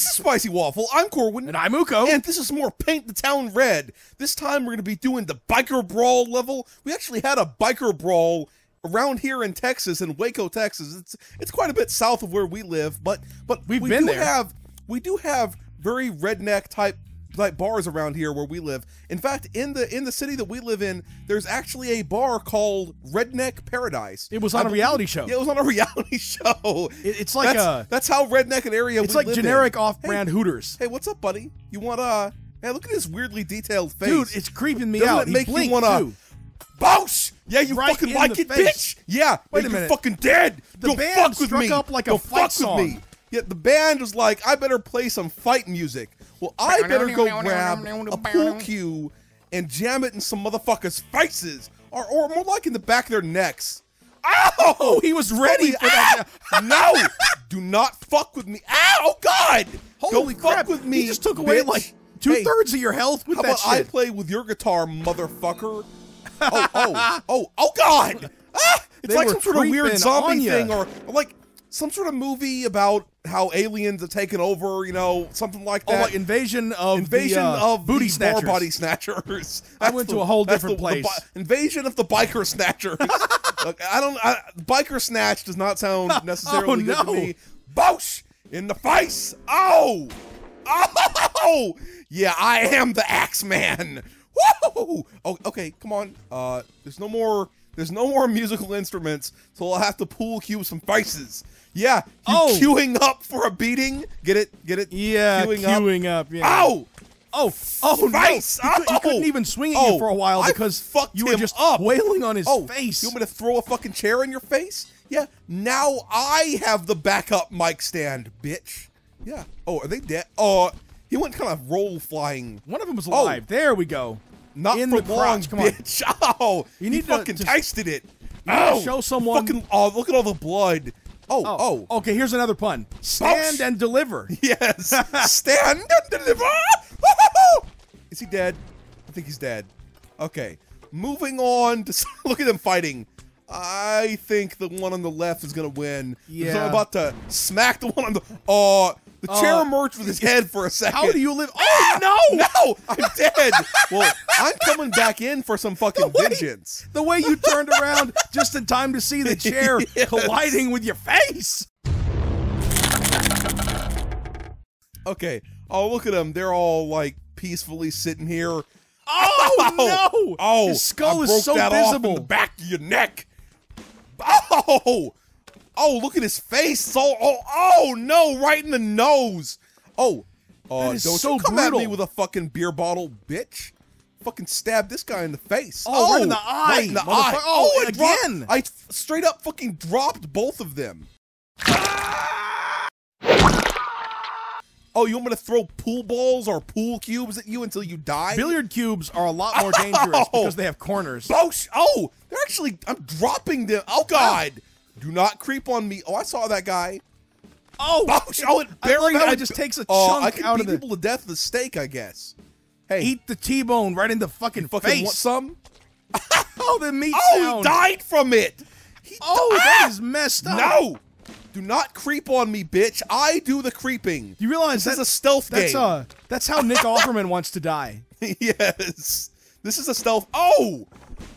This is Spicy Waffle. I'm Corwin. And I'm Uko. And this is more Paint the Town Red. This time we're going to be doing the Biker Brawl level. We actually had a Biker Brawl around here in Texas, in Waco, Texas. It's it's quite a bit south of where we live, but but We've we been do there. have we do have very redneck type like bars around here where we live. In fact, in the in the city that we live in, there's actually a bar called Redneck Paradise. It was on a believe- reality show. Yeah, it was on a reality show. It- it's like that's, a- that's how redneck an area. It's we like live in. generic off-brand Hooters. Hey, what's up, buddy? You want uh? Hey, look at this weirdly detailed face, Dude, it's creeping me Doesn't out. it make you wanna- too. Bosh! Yeah, you Right fucking like it, face. bitch. Yeah, Wait yeah, a you're minute. fucking dead. The Don't band fuck with struck me. up like a Don't fight fuck song. with me. Yeah, the band was like, I better play some fight music. Well, I better go grab a pool cue and jam it in some motherfuckers' faces, or or more like in the back of their necks. Ow! Oh, he was ready for that. No, do not fuck with me. Ow! Oh God! Holy Don't crap! fuck with me. He just took away like two Hey, thirds of your health with how that about I play with your guitar, motherfucker? Oh, oh, oh, oh, God! Ah, it's They like some sort of weird zombie thing, or, or like some sort of movie about how aliens have taken over. You know, something like that. oh, like invasion of Invasion the, uh, of booty the snatchers. body snatchers. I went the- to a whole different the- place. invasion of the biker snatchers. Look, I don't. I, biker snatch does not sound necessarily good to no. me. Bosh in the face. Oh, oh, yeah. I am the Axe Man. Woo! Oh, okay. Come on. Uh, there's no more. There's no more musical instruments, so I'll have to pool cue some faces. Yeah, you Oh. queuing up for a beating? Get it? Get it? Yeah, queuing up. queuing up. yeah. Ow! Oh, oh, Face! no. You, cou- you Oh! couldn't even swing at Oh, you for a while I because fucked you were just up. wailing on his Oh, face. you want me to throw a fucking chair in your face? Yeah. Now I have the backup mic stand, bitch. Yeah. Oh, are they dead? Oh, he went kind of roll flying. One of them was Oh. alive. There we go. Not in for the long, crotch. Come on. bitch. Oh, You he need to fucking just- tasted it. Oh, show someone- Fucking, oh, look at all the blood. Oh, oh, Oh, okay. Here's another pun. Stand sh- and deliver. Yes. Stand and deliver. Is he dead? I think he's dead. Okay. Moving on to look at them fighting. I think the one on the left is gonna win. So Yeah. I'm about to smack the one on the. Oh, the chair Uh, emerged with his head for a second. How do you live? Ah, Oh no! No, I'm dead. well, I'm coming back in for some fucking way- vengeance. The way you turned around just in time to see the chair Yes. colliding with your face. Okay. Oh, look at them. They're all like peacefully sitting here. Oh no! Oh, his skull is so that off in visible. the back of your neck. Oh, oh, look at his face. So, oh, oh no, right in the nose. Oh, uh, don't so come at me with a fucking beer bottle, bitch. Fucking stab this guy in the face. Oh, right in the right in the eye, eye. motherfucker. Oh, I dropped- again. I straight up fucking dropped both of them. Oh, you want me to throw pool balls or pool cubes at you until you die? Billiard cubes are a lot more dangerous Oh. because they have corners. Oh, oh, they're actually. I'm dropping them. Oh God! Do not creep on me. Oh, I saw that guy. Oh, Oh, oh it I buried. I it just takes a Oh, chunk I can out beat of the- people to death with a steak, I guess. Hey, eat the T-bone right in the fucking fucking face. want some? Oh, the meat Oh, sound. he died from it. He Oh, di- that Ah! is messed up. No, do not creep on me, bitch. I do the creeping. You realize this that, is a stealth that's game. uh that's how Nick Offerman wants to die. yes, this is a stealth. Oh,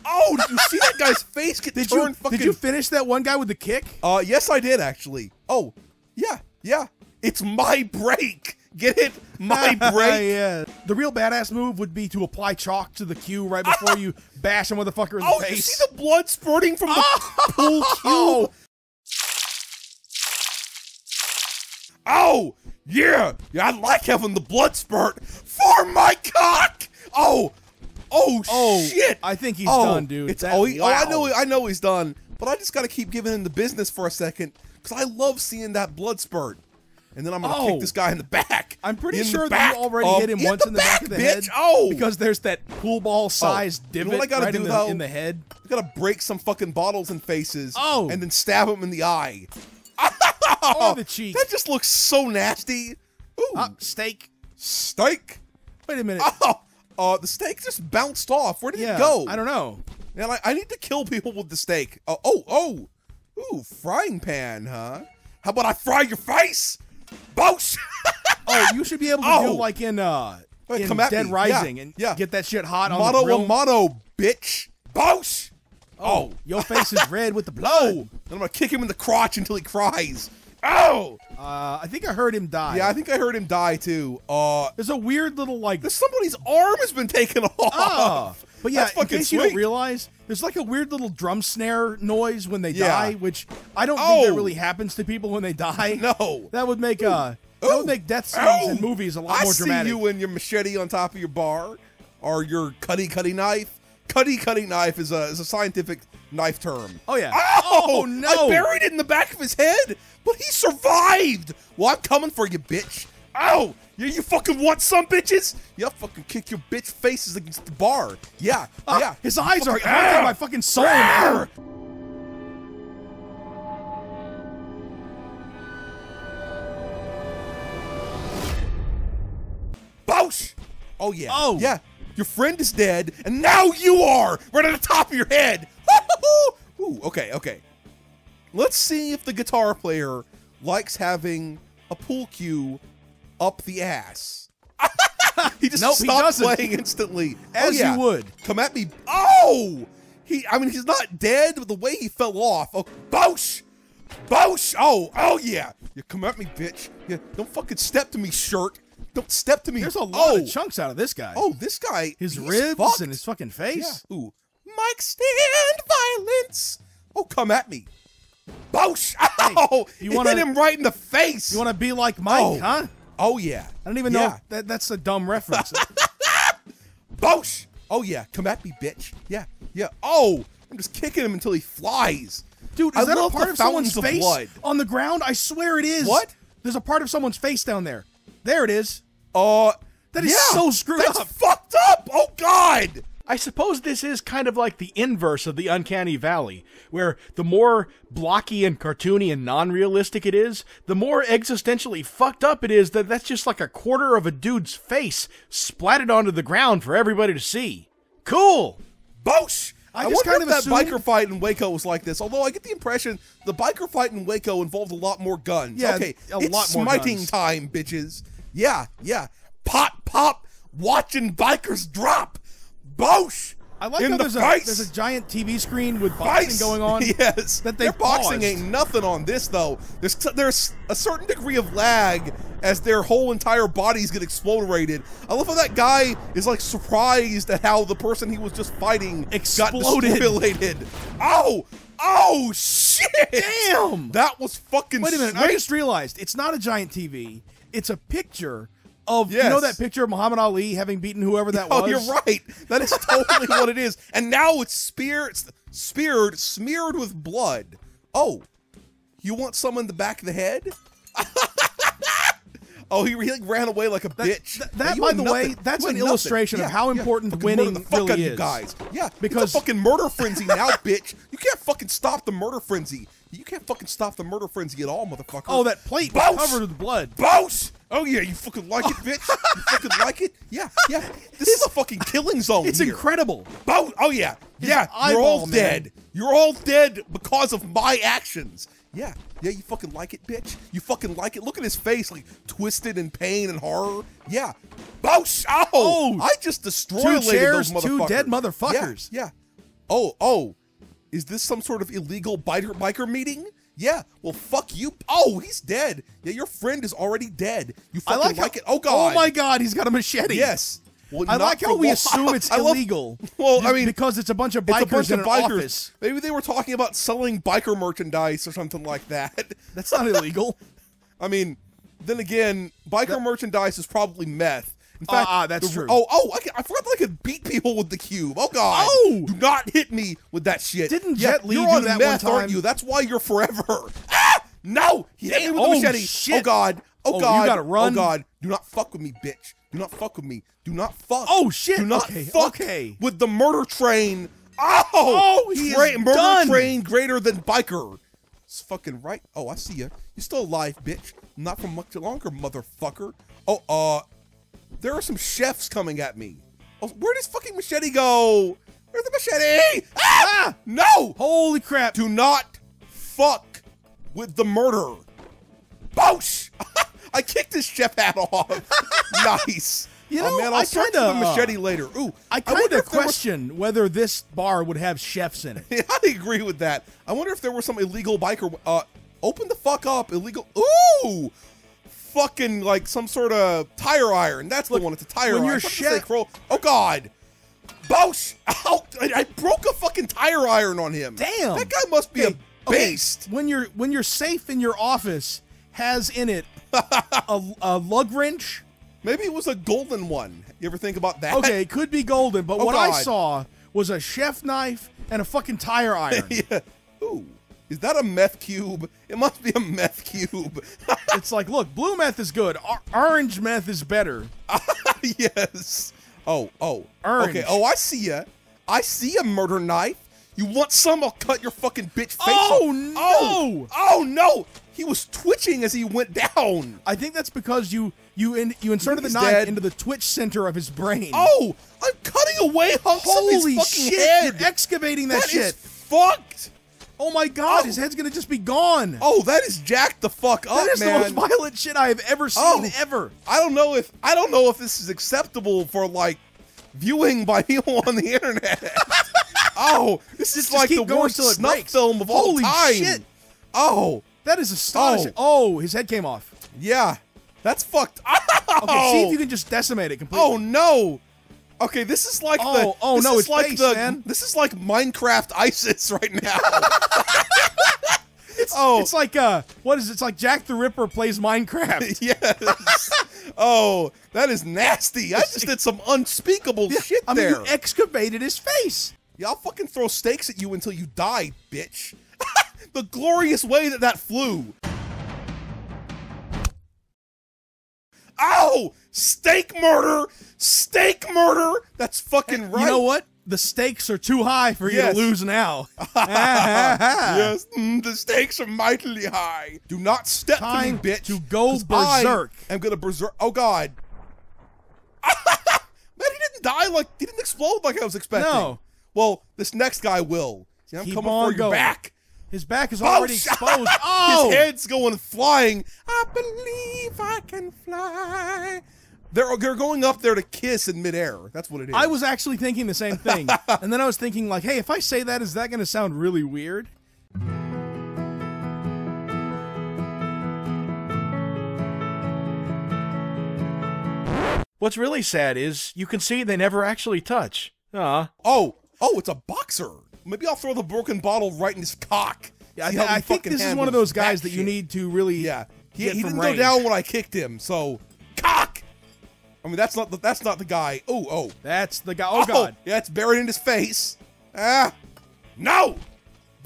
oh! Did you see that guy's face get Did you turned fucking? did you finish that one guy with the kick? Uh, yes, I did actually. Oh, yeah, yeah. It's my break. Get it? My break. yeah. The real badass move would be to apply chalk to the cue right before you bash a motherfucker in the Oh, the you face. see the blood spurting from the pool Oh. cue? Oh, yeah, yeah. I like having the blood spurt for my cock. Oh, oh, Oh, shit. I think he's oh, done, dude. It's That- oh, he, oh, I know, I know he's done. But I just got to keep giving him the business for a second because I love seeing that blood spurt. And then I'm gonna Oh. kick this guy in the back. I'm pretty In sure back that you already of- hit him once in the back, of the bitch. head. Oh, because there's that pool ball sized You know what I gotta right do, in, the, though? in the head. I gotta break some fucking bottles and faces. Oh. and then stab him in the eye. Or the cheek. That just looks so nasty. Ooh, Uh, steak. steak. Wait a minute. Oh, uh, the steak just bounced off. Where did yeah, it go? I don't know. Man, I, I need to kill people with the steak. Oh, oh, oh. Ooh, frying pan, huh? How about I fry your face? Bosh! Oh, Oh, you should be able to Oh. do like in uh Wait, in come at Dead me. Rising Yeah, and yeah. get that shit hot on Mono the grill. mono, bitch. Boosh. Oh. Your face is red with the Oh. blood. And I'm gonna kick him in the crotch until he cries. Oh. Uh, I think I heard him die. Yeah, I think I heard him die too. Uh, There's a weird little like there's somebody's arm has been taken off. Ah, but yeah, That's in case you don't realize, there's like a weird little drum snare noise when they Yeah. die, which I don't think that Oh. really happens to people when they die. No. that would make uh that would make death scenes Ow. in movies a lot I more see you and your machete on top of your bar, or your cutty cutty knife. Cutty cutty knife is a is a scientific knife term. Oh, yeah. Oh, Oh, no. I buried it in the back of his head, but he survived. Well, I'm coming for you, bitch. Oh, yeah, you fucking want some bitches? Yeah, I'll fucking kick your bitch faces against the bar. Yeah, Ah, yeah. his eyes are Fucking- haunting Ah! my fucking soul. Bosh! Oh yeah. Oh. yeah. Your friend is dead, and now you are right at the top of your head. Ooh, okay, okay. Let's see if the guitar player likes having a pool cue up the ass. he just Nope, stopped doesn't. playing instantly. As oh, you would. Come at me. Oh! He I mean he's not dead, but the way he fell off. Oh Bosh! Bosh! Oh, oh yeah. You come at me, bitch. Yeah, don't fucking step to me, shirt. Don't step to me. There's a lot oh. of chunks out of this guy. Oh, this guy. his ribs fucked. and his fucking yeah. face. Ooh. mic stand violence. Oh, come at me. Bosh! Oh, you you wanna- hit him right in the face. You want to be like Mike, Oh. huh? oh yeah. I don't even know Yeah. if that that's a dumb reference. Bosh! Oh yeah, come at me, bitch. Yeah, yeah. Oh, I'm just kicking him until he flies. Dude, I is that a part of someone's of face on the ground? I swear it is. What? There's a part of someone's face down there. There it is. Uh, That is yeah, so screwed up. that's up. fucked up. Oh God. I suppose this is kind of like the inverse of the Uncanny Valley, where the more blocky and cartoony and non realistic it is, the more existentially fucked up it is that that's just like a quarter of a dude's face splatted onto the ground for everybody to see. Cool! Bosh! I I, just kind if of that assumed- biker fight in Waco was like this. Although I get the impression the biker fight in Waco involved a lot more guns. Yeah, okay, a lot more smiting guns. time, bitches. Yeah, yeah. Pop, pop. Watching bikers drop. Bosh! I like in how the there's a there's a giant TV screen with boxing going on. yes, that they their boxing paused. ain't nothing on this though. There's there's a certain degree of lag as their whole entire bodies get exploded. I love how that guy is like surprised at how the person he was just fighting Exploded. got destroyed. Oh, oh shit! Damn! that was fucking. Wait a minute, I just realized it's not a giant TV. It's a picture of you know that picture of Muhammad Ali having beaten whoever that oh, was. Oh, was. you're right. That is totally what it is. And now it's speared, speared, smeared with blood. Oh, you want some in the back of the head? oh, he, he like ran away like a bitch. th- that, by the way, that's an nothing. illustration of how important Fucking winning the fuck really out of you is. guys. Yeah, Because- fucking murder frenzy now, bitch. You can't fucking stop the murder frenzy. You can't fucking stop the murder frenzy at all, motherfucker. Oh, that plate was covered with blood. Boss! Oh yeah, you fucking like it, bitch. You fucking like it? Yeah, yeah. This is a fucking killing zone. It's here. incredible. Bo- oh yeah, yeah. You're all man. dead. You're all dead because of my actions. Yeah, yeah. You fucking like it, bitch. You fucking like it. Look at his face, like twisted in pain and horror. Yeah. Bosh! Oh, Oh, I just destroyed two chairs, those two dead motherfuckers. Yeah, yeah. Oh, oh. Is this some sort of illegal biker biker meeting? Yeah. Well, fuck you. Oh, he's dead. Yeah, your friend is already dead. You I fucking like, how- it. Oh, oh god. Oh my god, he's got a machete. Yes. Well, I like how we assume it's I love- illegal. well, I mean, because it's a bunch of it's bikers a bunch in of an bikers. office. Maybe they were talking about selling biker merchandise or something like that. That's not illegal. I mean, then again, biker merchandise is probably meth. In fact, Ah, ah, that's the- true. Oh, oh, I, I forgot that I could beat people with the cube. Oh God! Oh! do not hit me with that shit. Didn't Jet Li you're do on that one meth, aren't you? That's why you're forever. Ah! No, he hit me with Oh, the machete. shit. Oh God! Oh, Oh, you God! gotta run. Oh God! Do not fuck with me, bitch. Do not fuck with me. Do not fuck. Oh, shit. Do not Okay, fuck okay. with the murder train. Oh, Oh, he is Tra- murder done. train greater than biker. It's fucking right. Oh, I see you. You're still alive, bitch. Not for much longer, motherfucker. Oh, uh, there are some chefs coming at me. Oh, where does fucking machete go? Where's the machete? Ah! No! Holy crap. Do not fuck with the murder. Bosh! I kicked his chef hat off. nice. You oh, man, I'll I search kinda, the machete later. Ooh, I wonder kind of if there was- question whether this bar would have chefs in it. Yeah, I agree with that. I wonder if there were some illegal biker. Uh, open the fuck up, illegal. Ooh, fucking like some sort of tire iron. That's the one. It's a tire when iron. you're I thought you said chef- Oh God, Bosh! Ow! I, I broke a fucking tire iron on him. Damn. that guy must be Okay, a okay, beast. When your when your safe in your office has in it a, a lug wrench. Maybe it was a golden one. You ever think about that? Okay, it could be golden, but Oh, what I saw was a chef knife and a fucking tire iron. yeah. Ooh, is that a meth cube? It must be a meth cube. it's like, look, blue meth is good. Or- orange meth is better. yes. Oh, oh. Orange. Okay. Oh, I see ya. I see a murder knife. You want some? I'll cut your fucking bitch face Oh, off. no! Oh, oh no! He was twitching as he went down. I think that's because you you in, you inserted the knife dead. into the twitch center of his brain. Oh, I'm cutting away hunks holy of his fucking shit! head. You're excavating that, That shit. is fucked. Oh my god, Oh. his head's gonna just be gone. Oh, that is jacked the fuck up, that is man. the most violent shit I have ever seen Oh. ever. I don't know if I don't know if this is acceptable for like viewing by people on the internet. oh, this is Just like the worst snuff breaks. film of all time. shit. Oh, That is astonishing. Oh. oh. his head came off. yeah, that's fucked. Okay, see Oh. if you can just decimate it completely. Oh no. Okay, this is like the. Oh, oh, no, it's like face, the. man. This is like Minecraft ISIS right now. oh, It's like uh, what is it? It's like Jack the Ripper plays Minecraft. yes. oh, that is nasty. I just did some unspeakable shit I mean, there. you excavated his face. Yeah, I'll fucking throw steaks at you until you die, bitch. the glorious way that that flew. Ow! Steak murder! Steak murder! That's fucking right. You know what? The stakes are too high for you Yes. to lose now. yes, mm, the stakes are mightily high. Do not step Time to me, bitch. to go berserk. I'm gonna berserk. Oh god. Man, he didn't die like he didn't explode like I was expecting. No. Well, this next guy will. See, I'm Keep coming on for your back. His back is Oh, already sh- exposed. Oh, His head's going flying. I believe I can fly. They're they're going up there to kiss in midair. That's what it is. I was actually thinking the same thing, and then I was thinking like, hey, if I say that, is that going to sound really weird? What's really sad is you can see they never actually touch. Ah, Oh, oh, it's a boxer. Maybe I'll throw the broken bottle right in his cock. Yeah, I, See how I think this is one of those guys that, you need to really Yeah, he, he didn't range. go down when I kicked him. So cock. I mean, that's not the, that's not the guy. Oh, oh, That's the guy. Oh, God. yeah, it's buried in his face. Ah, no.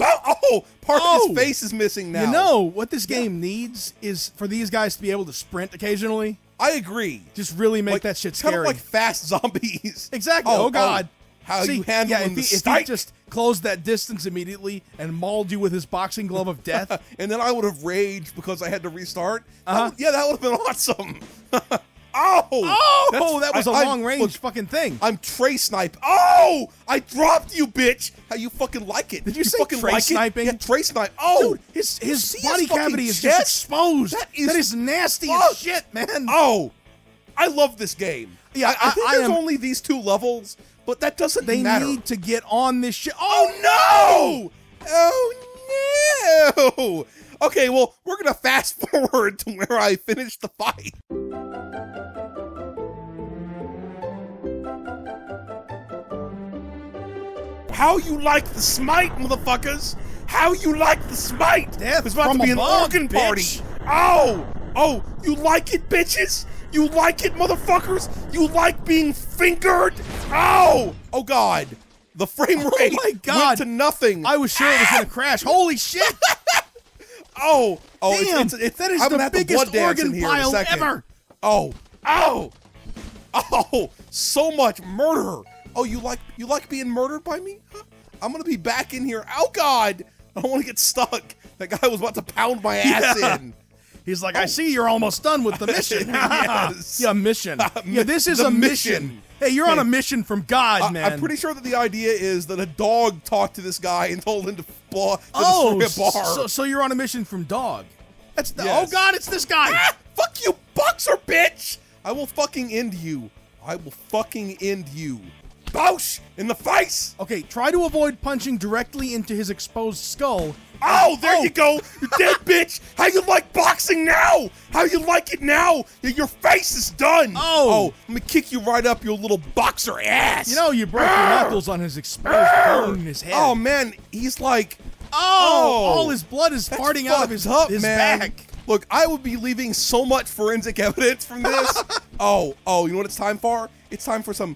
Oh, part of Oh. his face is missing now. You know what this game needs is for these guys to be able to sprint occasionally. I agree. Just really make Like, that shit scary. Kind of like fast zombies. exactly. Oh, God. How See, you handling yeah, if the he, if he just closed that distance immediately and mauled you with his boxing glove of death. and then I would have raged because I had to restart. Uh-huh. would- yeah, that would have been awesome. oh, oh, that was a I- I- long range look, fucking thing. I'm Trey Snipe. Oh, I dropped you, bitch. How you fucking like it? Did you say fucking Trey like sniping? It? Yeah, Trey Snipe. Oh, Dude, his his body fucking cavity is chest? just exposed. That is that is nasty fucked. as shit, man. Oh, I love this game. Yeah, I, I I- think I there's am- only these two levels, but that doesn't they matter. need to get on this shit. Oh Oh, no! Oh no! Okay, well, we're gonna fast forward to where I finished the fight. How you like the smite, motherfuckers? How you like the smite? Death There's about to be above, an organ bitch. party. Oh, oh, you like it, bitches? You like it, motherfuckers? You like being fingered? Oh, oh God, the frame oh, rate oh my God. went to nothing. I was sure it was gonna crash. Holy shit! Oh, oh, it's- Damn, it's, it's, that is I'm the to biggest organ here in a pile ever. Oh, oh, oh, so much murder. Oh, you like you like being murdered by me? I'm gonna be back in here. Oh God, I don't want to get stuck. That guy was about to pound my ass Yeah. in. He's like, I see you're almost done with the mission. Yes. yeah, mission. yeah, this is the a mission. mission. Hey, you're on a mission from God, I, man. I'm pretty sure that the idea is that a dog talked to this guy and told him to, bar, to Oh, bar. so, so you're on a mission from Dog. That's the, Yes. oh God, it's this guy. Ah, fuck you, boxer, bitch! I will fucking end you. I will fucking end you. Boosh! In the face! Okay, try to avoid punching directly into his exposed skull. Oh, there Oh. you go. You dead bitch. How you like boxing now? How you like it now? Your face is done. Oh. oh I'm gonna kick you right up your little boxer ass. You know, you broke your knuckles on his exposed bone in his head. Oh man, he's like Oh, oh all his blood is farting out of his, up, his man. back. Look, I would be leaving so much forensic evidence from this. oh, oh, you know what it's time for? It's time for some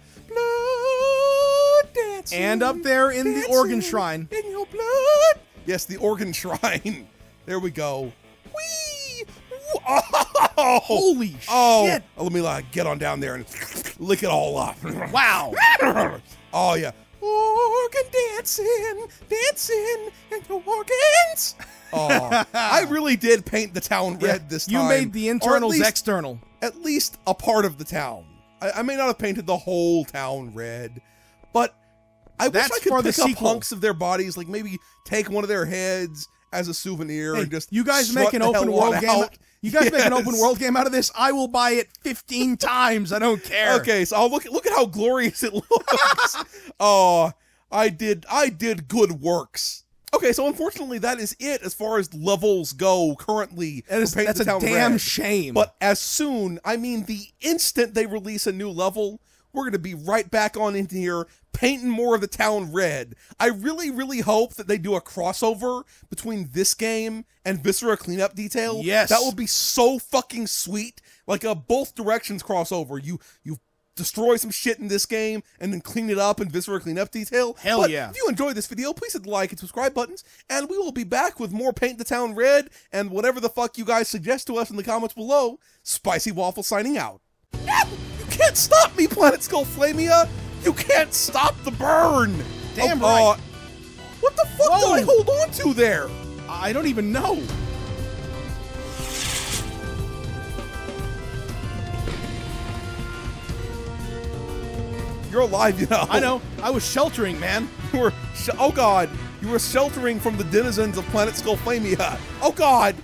dancing. And up there in the organ shrine. In your blood. Yes, the organ shrine. There we go. Whee! Oh! Holy oh, shit. Let me like get on down there and lick it all up. Wow. oh yeah. Organ dancing, dancing in your organs. Oh, I really did paint the town red this time. You made the or at internals least, external. at least a part of the town. I, I may not have painted the whole town red, but I That's wish I could for the pick up sequel. hunks of their bodies, like maybe take one of their heads as a souvenir Hey, and just you guys strut make an the open hell world on game. out. You guys make an Yes. open world game out of this. I will buy it 15 times. I don't care. Okay, so I'll look look at how glorious it looks. oh, I did I did good works. Okay, so unfortunately that is it as far as levels go currently. That is, for Paint that's the a Town damn Red. shame. But as soon, I mean the instant they release a new level, we're gonna be right back on into here painting more of the town red. I really, really hope that they do a crossover between this game and Viscera Cleanup Detail. Yes. That would be so fucking sweet. Like a both directions crossover. You you destroy some shit in this game and then clean it up in Viscera Cleanup Detail. Hell But yeah. If you enjoyed this video, please hit the like and subscribe buttons, and we will be back with more Paint the Town Red and whatever the fuck you guys suggest to us in the comments below. Spicy Waffle signing out. Can't stop me, Planet Skull Flamia! You can't stop the burn! Damn Oh, right. uh, what the fuck Whoa. did I hold on to there? I don't even know. You're alive, you know. I know. I was sheltering, man. You were, sh- oh god, you were sheltering from the denizens of Planet Skull Flamia. Oh god.